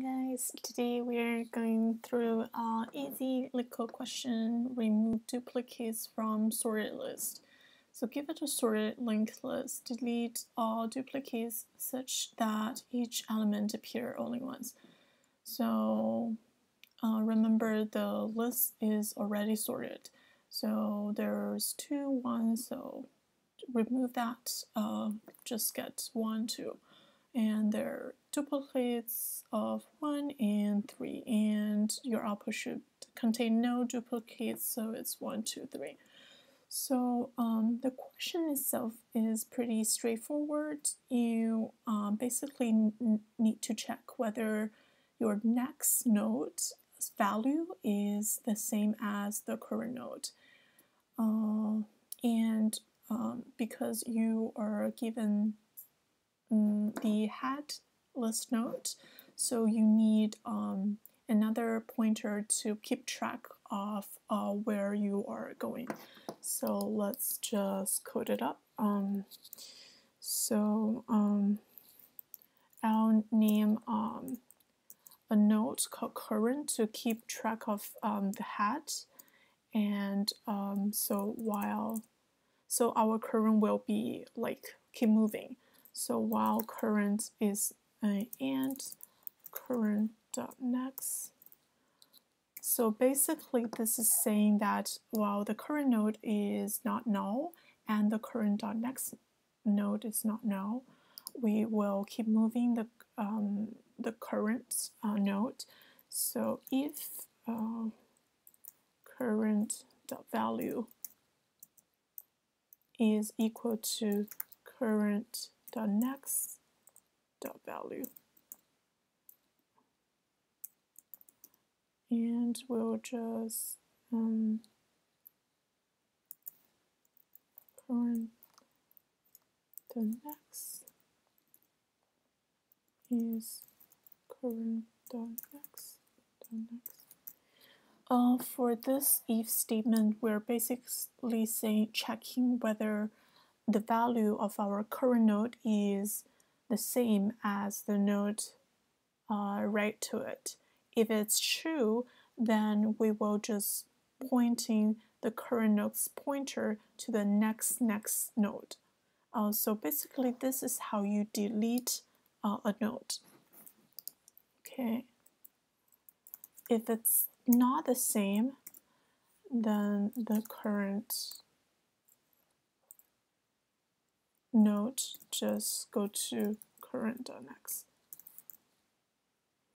Guys, today we are going through an easy LeetCode question, remove duplicates from sorted list. So give it a sorted linked list, delete all duplicates such that each element appear only once. So uh, remember the list is already sorted. So there's two, one, so remove that, uh, just get one, two and there duplicates of 1 and 3 and your output should contain no duplicates so it's 1 2 3 so um, the question itself is pretty straightforward. You um, basically need to check whether your next node's value is the same as the current node. Uh, and um, because you are given um, the head list node. So you need um, another pointer to keep track of uh, where you are going. So let's just code it up. Um, so um, I'll name um, a node called current to keep track of um, the head. And um, so while, so our current will be like keep moving. So while current is uh, and current dot next. So basically this is saying that while the current node is not null and the current dot next node is not null, we will keep moving the um, the current uh, node. So if uh, current dot value is equal to current dot value. And we'll just um, current the next is current dot next next. Uh, for this if statement, we're basically saying checking whether the value of our current node is the same as the node uh, right to it. If it's true, then we will just pointing the current node's pointer to the next next node. Uh, so basically, this is how you delete uh, a node. Okay. If it's not the same, then the current node, just go to current.next.